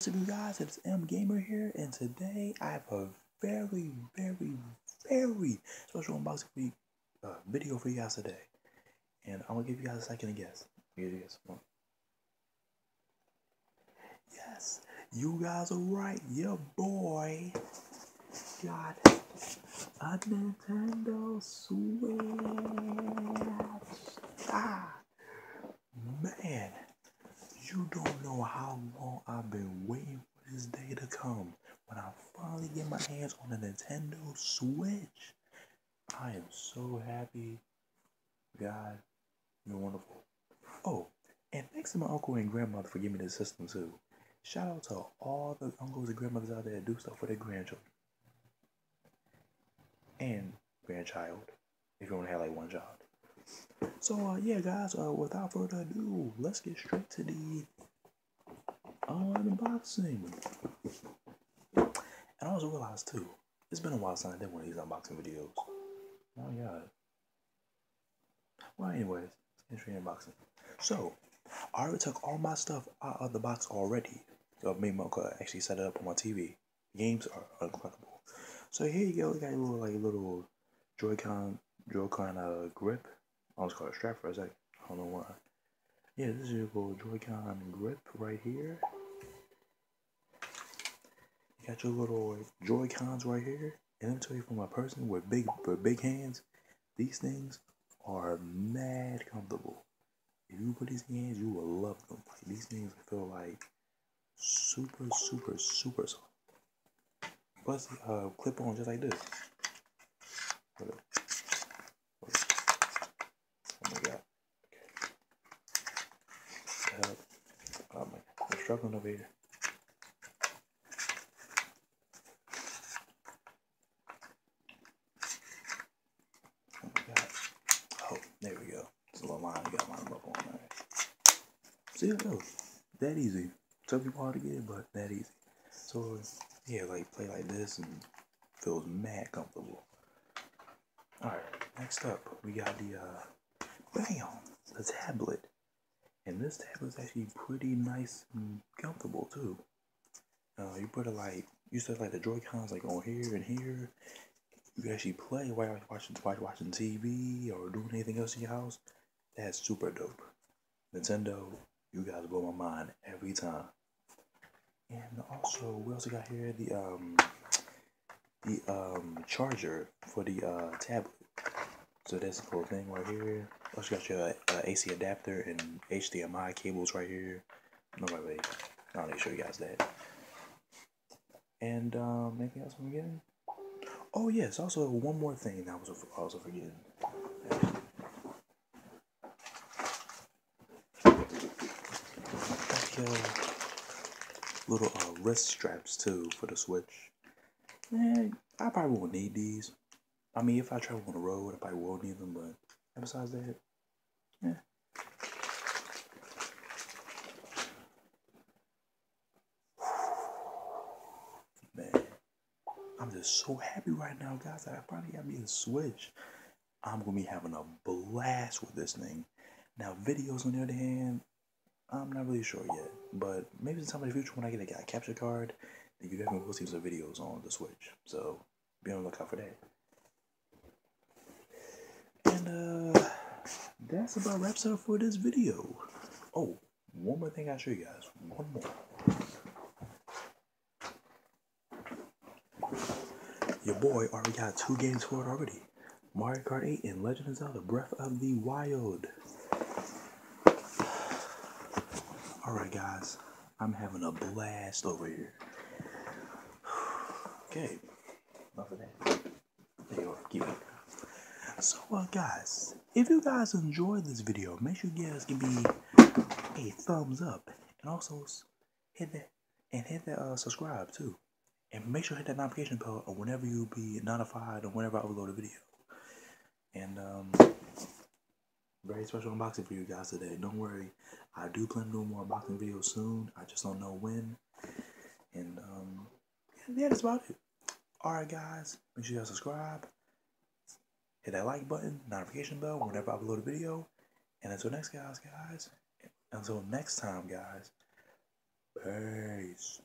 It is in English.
What's up, you guys? It's M Gamer here, and today I have a very, very, very special unboxing uh, video for you guys today. And I'm gonna give you guys a second to guess. Give you guys one. Yes, you guys are right. Your boy got a Nintendo Switch. Ah, man. You don't know how long I've been waiting for this day to come. When I finally get my hands on a Nintendo Switch. I am so happy. God, you're wonderful. Oh, and thanks to my uncle and grandmother for giving me this system too. Shout out to all the uncles and grandmothers out there that do stuff for their grandchildren. And grandchild, if you only have like one child. So uh, yeah, guys. Uh, without further ado, let's get straight to the unboxing. And I also realized too, it's been a while since I did one of these unboxing videos. Oh yeah. Well, anyways, let's get unboxing. So, I already took all my stuff out of the box already. So I made my actually set it up on my TV. Games are unclickable. So here you go. We got a little like little Joy-Con Joy-Con uh, grip I was called a strap for a second. I don't know why. Yeah, this is your little Joy-Con grip right here. You got your little Joy-Cons right here. And let me tell you from a person with big with big hands, these things are mad comfortable. If you put these hands, you will love them. Like these things feel like super, super, super soft. Plus, uh, clip on just like this. Struggling over here. Oh there we go. It's a little line. We got line up on there. See, it goes. That easy. Took a while to get but that easy. So, yeah, like play like this and feels mad comfortable. Alright, next up, we got the, uh, bam, the tablet. And this tablet's actually pretty nice and comfortable too. Uh, you put it like you said like the Joy-Cons like on here and here. You can actually play while you're watching while you're watching TV or doing anything else in your house. That's super dope. Nintendo, you guys blow my mind every time. And also, we also got here the um the um charger for the uh tablet. So that's a cool thing right here. Also got your uh, AC adapter and HDMI cables right here. No, wait. I'll to show you guys that. And um, anything else I'm forgetting? Oh yes, also one more thing that I was also forgetting. little uh, wrist straps too for the Switch. Man, I probably won't need these. I mean, if I travel on the road, I probably need them, but besides that, yeah. Man, I'm just so happy right now, guys. I probably got me a Switch. I'm gonna be having a blast with this thing. Now, videos on the other hand, I'm not really sure yet, but maybe sometime in the future when I get a, a capture card, then you definitely will see some videos on the Switch. So be on the lookout for that. And uh, that's about wraps up for this video. Oh, one more thing I'll show you guys. One more. Your boy already got two games for it already. Mario Kart 8 and Legend of Zelda Breath of the Wild. Alright guys, I'm having a blast over here. Okay, enough of that. There you go, keep it. So, uh, guys, if you guys enjoyed this video, make sure you guys give me a thumbs up, and also hit that and hit that uh, subscribe too, and make sure to hit that notification bell whenever you be notified or whenever I upload a video. And um, very special unboxing for you guys today. Don't worry, I do plan to do more unboxing videos soon. I just don't know when. And um, yeah, that's about it. Alright, guys, make sure you guys subscribe hit that like button, notification bell whenever I upload a video. And until next guys, guys, until next time, guys, peace.